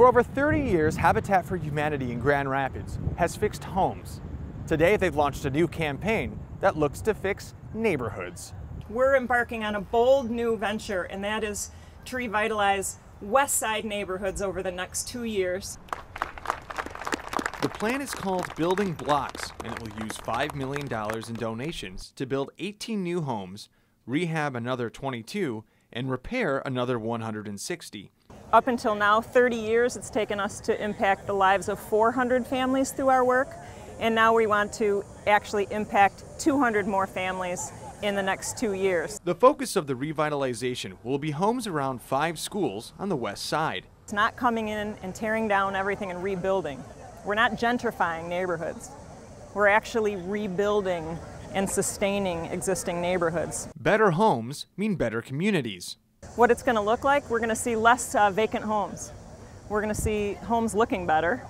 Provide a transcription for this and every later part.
For over 30 years, Habitat for Humanity in Grand Rapids has fixed homes. Today, they've launched a new campaign that looks to fix neighborhoods. We're embarking on a bold new venture, and that is to revitalize West Side neighborhoods over the next two years. The plan is called Building Blocks, and it will use $5 million in donations to build 18 new homes, rehab another 22, and repair another 160. Up until now, 30 years, it's taken us to impact the lives of 400 families through our work, and now we want to actually impact 200 more families in the next two years. The focus of the revitalization will be homes around five schools on the west side. It's not coming in and tearing down everything and rebuilding. We're not gentrifying neighborhoods. We're actually rebuilding and sustaining existing neighborhoods. Better homes mean better communities. What it's going to look like, we're going to see less uh, vacant homes. We're going to see homes looking better.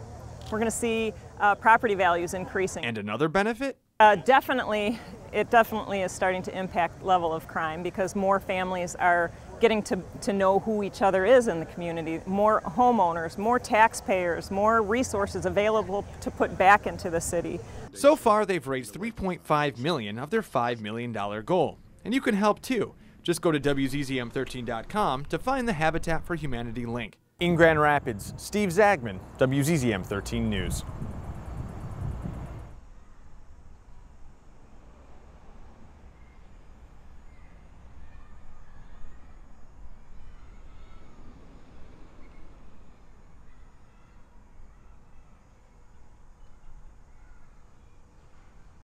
We're going to see uh, property values increasing. And another benefit? Uh, definitely, it definitely is starting to impact level of crime because more families are getting to, to know who each other is in the community. More homeowners, more taxpayers, more resources available to put back into the city. So far, they've raised 3.5 million of their $5 million goal. And you can help too. Just go to WZZM13.com to find the Habitat for Humanity link. In Grand Rapids, Steve Zaagman, WZZM 13 News.